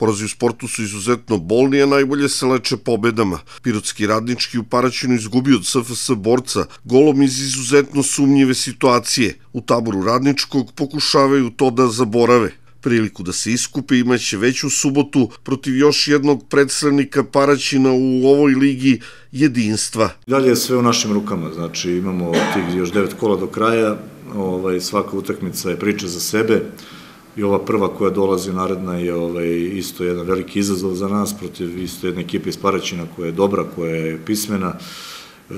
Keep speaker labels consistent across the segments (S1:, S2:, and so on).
S1: Porazi u sportu su izuzetno bolni, a najbolje se leče pobedama. Pirotski radnički u Paraćinu izgubio od SFS borca golom iz izuzetno sumnjive situacije. U taboru radničkog pokušavaju to da zaborave. Priliku da se iskupe imaće već u subotu protiv još jednog predstavnika Paraćina u ovoj ligi jedinstva.
S2: Dalje je sve u našim rukama, znači imamo tih još devet kola do kraja, ovaj, svaka utakmica je priča za sebe i ova prva koja dolazi naredna je ovaj, isto jedan veliki izazov za nas protiv isto jedne ekipe iz Paraćina koja je dobra, koja je pismena, e,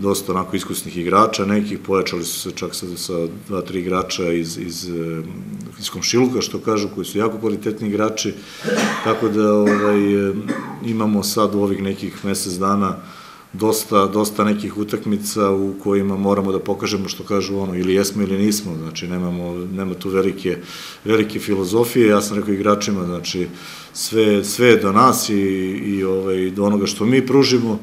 S2: dosta onako iskusnih igrača, nekih pojačali su se čak sa, sa dva, tri igrača iz, iz, e, iz komšiluka, što kažu, koji su jako kvalitetni igrači, tako da ovaj, e, imamo sad u ovih nekih mesec dana dosta, dosta nekih utakmica u kojima moramo da pokažemo što kažu ono, ili jesmo ili nismo, znači nemamo, nema tu velike, velike filozofije, ja sam rekao igračima, znači sve, sve do nas i, i ovaj, do onoga što mi pružimo.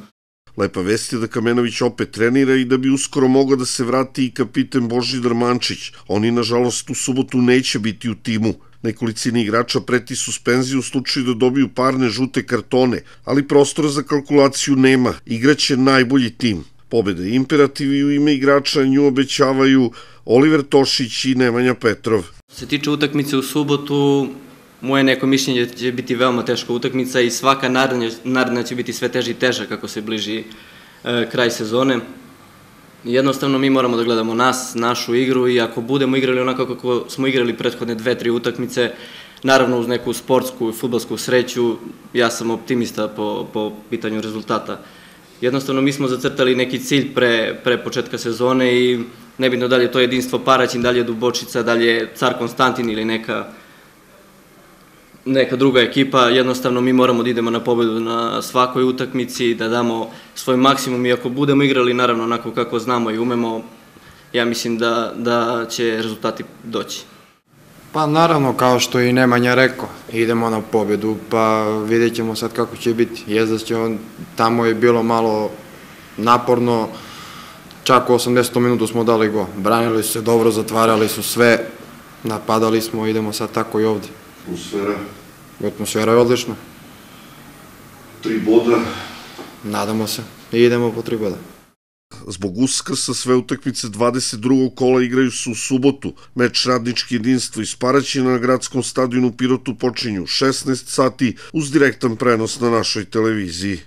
S1: Lepa vest je da Kamenović opet trenira i da bi uskoro mogao da se vrati i kapiten Božidar Mančić. Oni, nažalost, u subotu neće biti u timu. Nekolicini igrača preti suspenziju u slučaju da dobiju parne žute kartone, ali prostora za kalkulaciju nema. Igraće najbolji tim. Pobeda je imperativ i u ime igrača nju obećavaju Oliver Tošić i Nemanja Petrov.
S3: Se tiče utakmice u subotu, moje neko mišljenje će biti veoma teška utakmica i svaka naredna će biti sve teža i teža kako se bliži e, kraj sezone. Jednostavno mi moramo da gledamo nas, našu igru i ako budemo igrali onako kako smo igrali prethodne dve, tri utakmice, naravno uz neku sportsku i futbalsku sreću, ja sam optimista po, po pitanju rezultata. Jednostavno mi smo zacrtali neki cilj pre, pre početka sezone i nebitno da li je to jedinstvo Paraćin, da li je Dubočica, da li je Car Konstantin ili neka neka druga ekipa, jednostavno mi moramo da idemo na pobedu na svakoj utakmici, da damo svoj maksimum i ako budemo igrali naravno onako kako znamo i umemo, ja mislim da, da će rezultati doći.
S4: Pa naravno, kao što i Nemanja rekao, idemo na pobedu, pa vidjet ćemo sad kako će biti. Jezda će on, tamo je bilo malo naporno, čak u 80. minutu smo dali go. Branili su se dobro, zatvarali su sve, napadali smo, idemo sad tako i ovde.
S1: Atmosfera?
S4: Atmosfera je odlična.
S1: Tri boda?
S4: Nadamo se. I idemo po tri boda.
S1: Zbog uskrsa sve utakmice 22. kola igraju se u subotu. Meč radnički jedinstvo iz Paraćina na gradskom stadionu Pirotu počinju 16 sati uz direktan prenos na našoj televiziji.